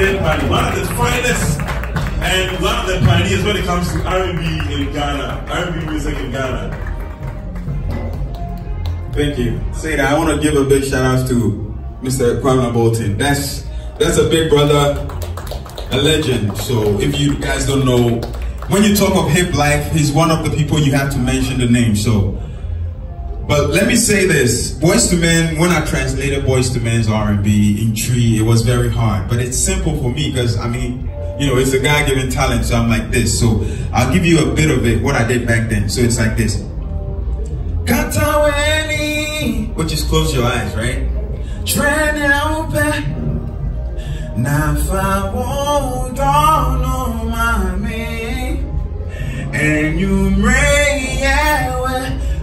One of the finest and one of the pioneers when it comes to R&B in Ghana, R&B music in Ghana. Thank you. Say that I want to give a big shout out to Mr. Kwame Bolton. That's that's a big brother, a legend. So if you guys don't know, when you talk of hip life, he's one of the people you have to mention the name. So, but let me say this: Boyz II Men. When I translated Boyz II Men's R&B in Twi, it was very hard. But it's simple for me because I mean, you know, it's a God given talent. So I'm like this. So I'll give you a bit of it. What I did back then. So it's like this. Which is close your eyes, right? And you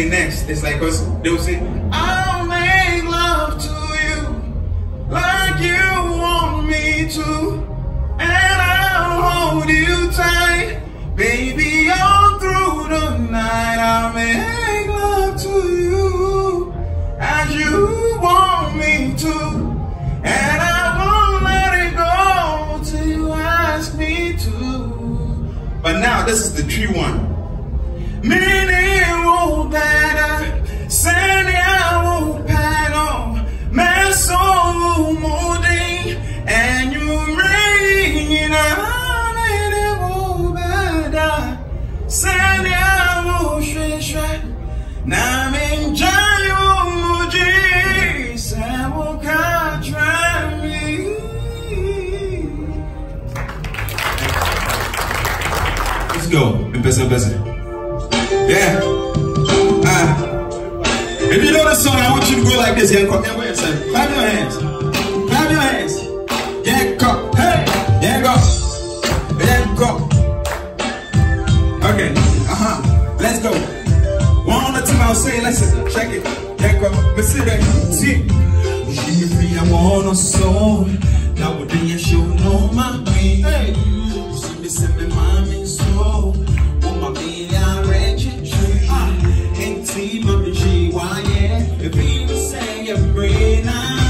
say next. It's like us, they'll say, I'll make love to you like you want me to. And I'll hold you tight, baby, all through the night. I'll make love to you as you want me to. And I won't let it go till you ask me to. But now, this is the true one. Many go, empecé, empecé. Yeah. Ah. If you know the song, I want you to go like this. Yeah. Clap your hands. One at a I'll say, listen, check it. Yeah, go. Let's see that. See. She free, I wanna soul. Now a show, no, my way. Hey. See me, send me, mommy, so. Oh, my baby, I read you. Ah. Ain't see my bitch, why, yeah. If he was saying, brain, I'm